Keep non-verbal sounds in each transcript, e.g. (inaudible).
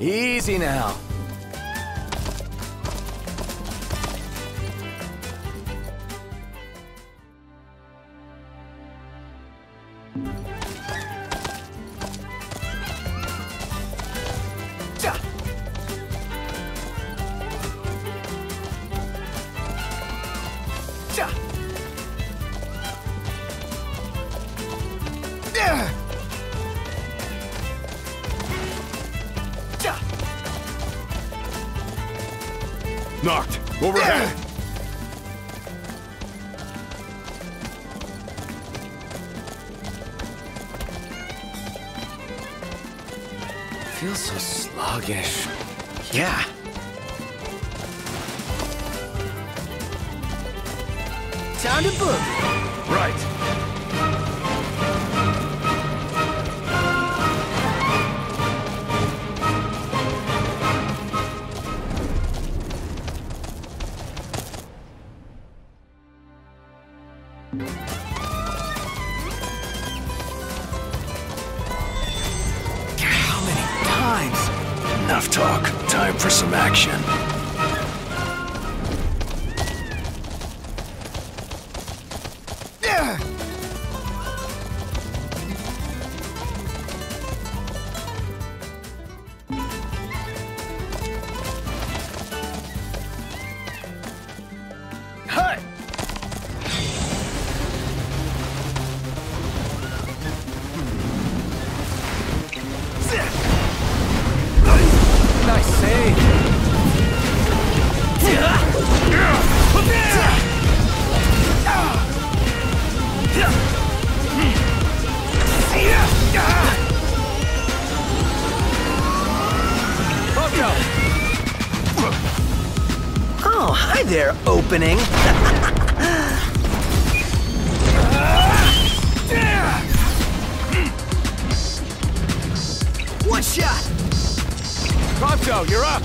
Easy now. Knocked. Overhead. Feels so sluggish. Yeah. Time to book. Right. How many times? Enough talk. Time for some action. There, opening. One shot. Prompto, you're up.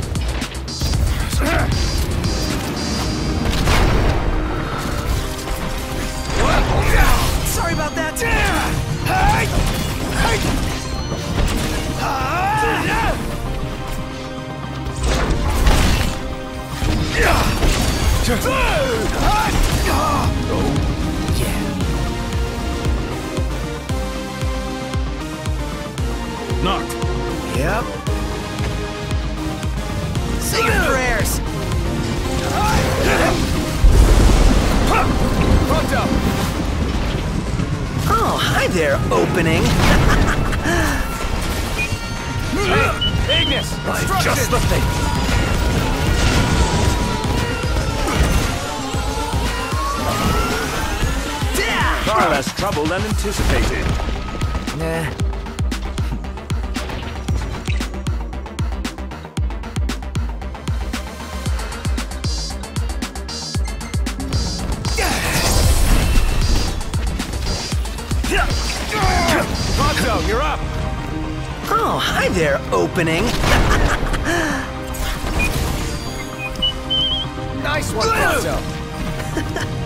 Sorry about that. Knocked. Yep. Say your prayers. Oh, hi there, opening. (laughs) Ignis. Just the thing. Less trouble than anticipated. Nah. Prompto, you're up. Oh, hi there, opening. Nice one, Prompto. (laughs)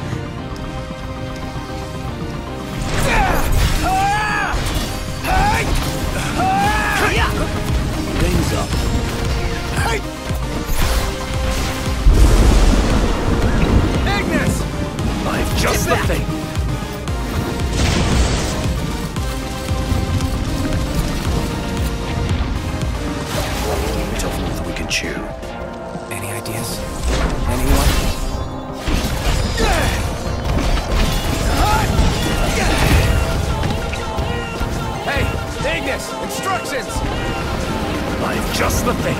ideas? Anyone? Hey, Ignis! Instructions! Like just the thing.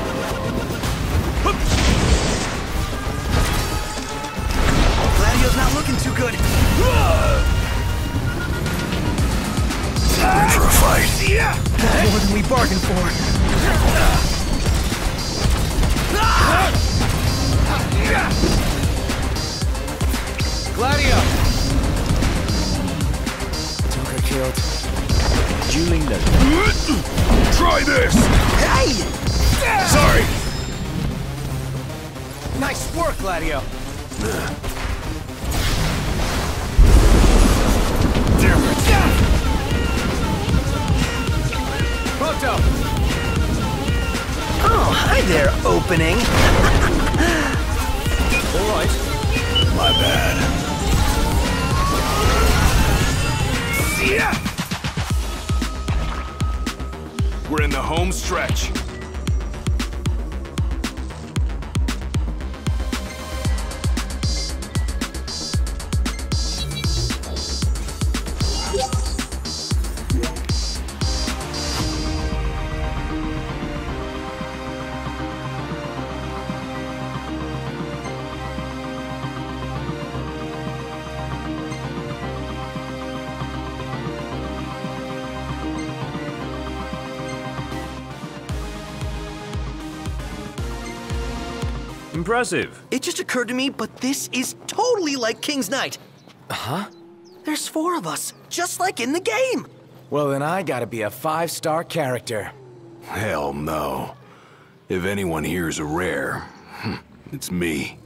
Gladio's not looking too good. Ready for a fight. More than we bargained for. Ah! Gladio! Took killed. Dueling them. Try this! Hey! Sorry! Nice work, Gladio! Damn it! Prompto! Oh, hi there, opening! Impressive. It just occurred to me, but this is totally like King's Knight. Huh? There's four of us, just like in the game. Well, then I gotta be a five-star character. Hell no. If anyone here is a rare, hmm, it's me.